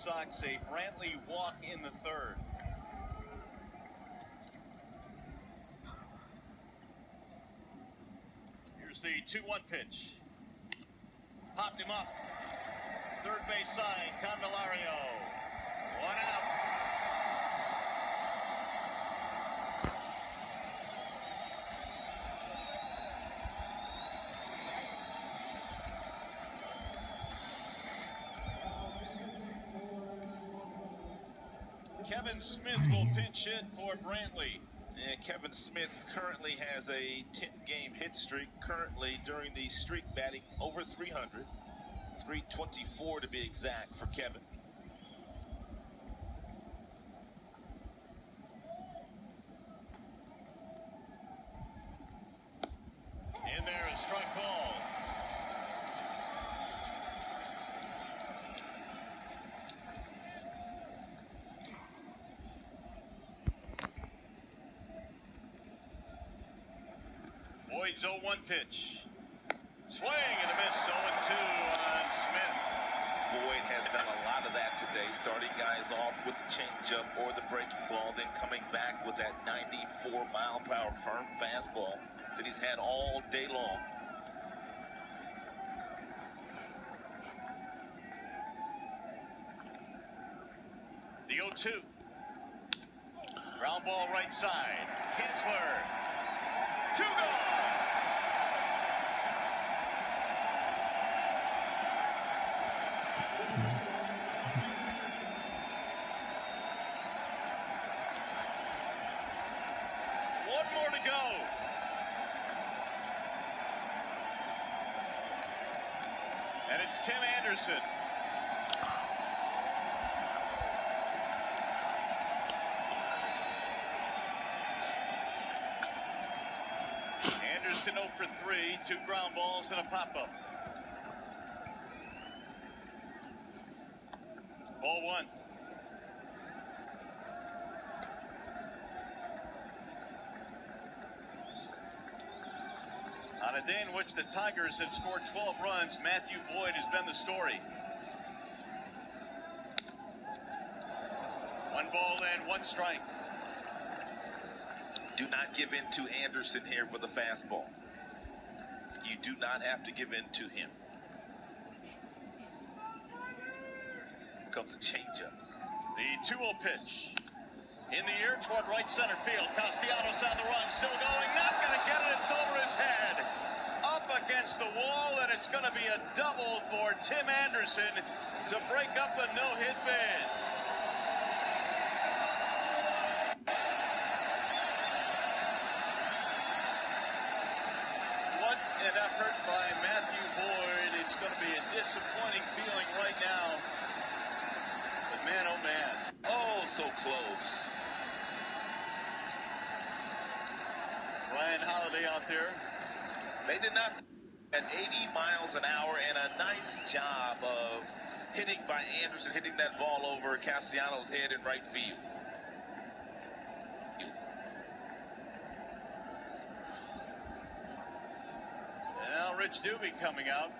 Sox a Brantly walk in the third. Here's the 2-1 pitch. Popped him up. Third base side, Candelario. One out. Kevan Smith will pinch hit for Brantly. And Kevan Smith currently has a 10-game hit streak, currently during the streak batting over 300. 324 to be exact for Kevan. In there, a strike ball. Boyd's 0-1 pitch. Swing and a miss, 0-2 on Smith. Boyd has done a lot of that today, starting guys off with the changeup or the breaking ball, then coming back with that 94 mile per hour firm fastball that he's had all day long. The 0-2. Ground ball right side. Kinsler. Two gone. To go. And it's Tim Anderson. Anderson 0 for 3, two ground balls and a pop-up. Ball one. On a day in which the Tigers have scored 12 runs, Matthew Boyd has been the story. One ball and one strike. Do not give in to Anderson here for the fastball. You do not have to give in to him. Comes a changeup. The 2-0 pitch. In the air toward right center field. Castellanos on the run. Still going. Not going to get it. It's over his head. Up against the wall. And it's going to be a double for Tim Anderson to break up the no-hit bid. What an effort by Matthew Boyd. It's going to be a disappointing feeling right now. But man, oh man. Oh, so close. Holiday out there. They did not at 80 miles an hour and a nice job of hitting by Anderson, hitting that ball over Castellanos' head in right field. Now Rich Dubee coming out.